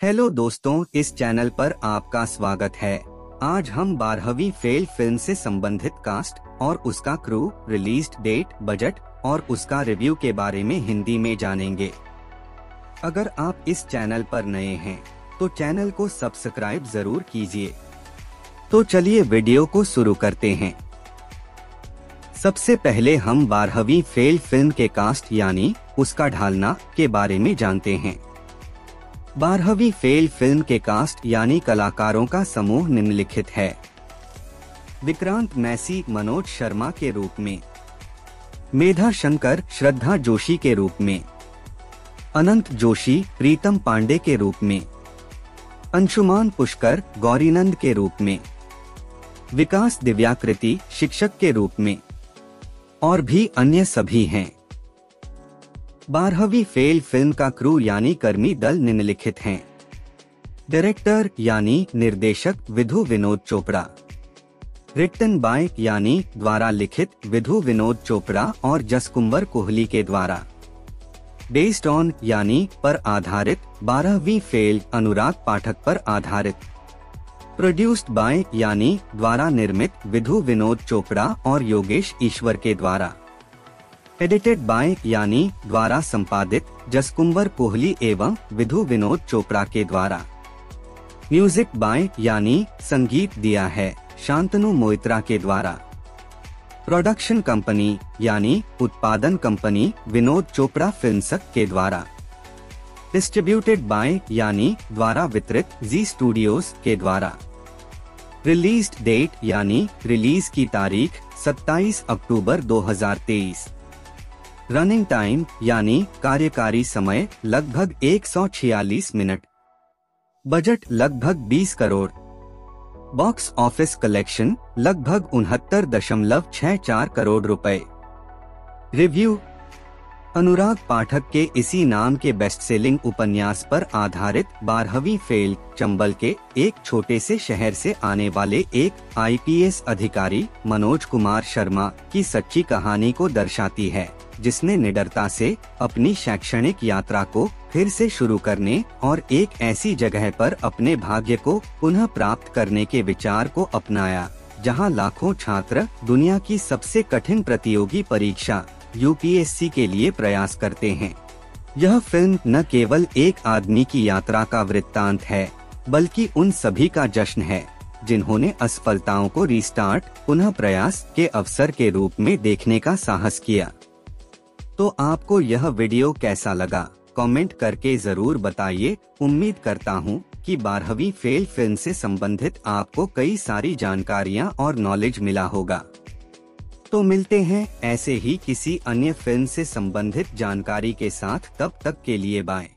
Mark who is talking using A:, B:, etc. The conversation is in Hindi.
A: हेलो दोस्तों, इस चैनल पर आपका स्वागत है। आज हम बारहवीं फेल फ़िल्म से संबंधित कास्ट और उसका क्रू रिलीज़ डेट बजट और उसका रिव्यू के बारे में हिंदी में जानेंगे। अगर आप इस चैनल पर नए हैं तो चैनल को सब्सक्राइब ज़रूर कीजिए। तो चलिए वीडियो को शुरू करते हैं। सबसे पहले हम बारहवीं फेल फ़िल्म के कास्ट यानी उसका ढालना के बारे में जानते हैं। बारहवीं फेल फ़िल्म के कास्ट यानी कलाकारों का समूह निम्नलिखित है। विक्रांत मैसी, मनोज शर्मा के रूप में। मेधा शंकर, श्रद्धा जोशी के रूप में। अनंत जोशी, प्रीतम पांडे के रूप में। अंशुमान पुष्कर, गौरीनंद के रूप में। विकास दिव्याकृति, शिक्षक के रूप में। और भी अन्य सभी हैं। बारहवीं फेल फ़िल्म का क्रू यानी कर्मी दल निम्नलिखित हैं। डायरेक्टर यानी निर्देशक विधु विनोद चोपड़ा। रिटन बाय यानी द्वारा लिखित विधु विनोद चोपड़ा और जसकुंबर कोहली के द्वारा। बेस्ड ऑन यानी पर आधारित बारहवीं फेल अनुराग पाठक पर आधारित। प्रोड्यूस्ड बाय यानी द्वारा निर्मित विधु विनोद चोपड़ा और योगेश ईश्वर के द्वारा। एडिटेड बाय यानी द्वारा संपादित जसकुंबर कोहली एवं विधु विनोद चोपड़ा के द्वारा। म्यूज़िक बाय यानी संगीत दिया है शांतनु मोइत्रा के द्वारा। प्रोडक्शन कंपनी यानी उत्पादन कंपनी विनोद चोपड़ा फिल्मसक के द्वारा। डिस्ट्रीब्यूटेड बाय यानी द्वारा वितरित जी स्टूडियोज के द्वारा। रिलीज़ डेट यानी रिलीज़ की तारीख 27 अक्टूबर 2023 रनिंग टाइम, यानी कार्यकारी समय, लगभग 146 मिनट। बजट लगभग 20 करोड़। बॉक्स ऑफ़िस कलेक्शन, लगभग उनहत्तर दशमलव छह चार करोड़ रुपए। रिव्यू। अनुराग पाठक के इसी नाम के बेस्ट सेलिंग उपन्यास पर आधारित बारहवीं फेल, चंबल के एक छोटे से शहर से आने वाले एक आईपीएस अधिकारी, मनोज कुमार शर्मा, की सच्ची कहानी को दर्शाती है। जिसने निडरता से अपनी शैक्षणिक यात्रा को फिर से शुरू करने और एक ऐसी जगह पर अपने भाग्य को पुनः प्राप्त करने के विचार को अपनाया, जहाँ लाखों छात्र दुनिया की सबसे कठिन प्रतियोगी परीक्षा यूपीएससी के लिए प्रयास करते हैं। यह फ़िल्म न केवल एक आदमी की यात्रा का वृत्तांत है, बल्कि उन सभी का जश्न है, जिन्होंने असफलताओं को रिस्टार्ट पुनः प्रयास के अवसर के रूप में देखने का साहस किया। तो आपको यह वीडियो कैसा लगा? कमेंट करके ज़रूर बताइए। उम्मीद करता हूँ कि बारहवीं फेल फ़िल्म से संबंधित आपको कई सारी जानकारियाँ और नॉलेज मिला होगा। तो मिलते हैं ऐसे ही किसी अन्य फ़िल्म से संबंधित जानकारी के साथ। तब तक के लिए बाय।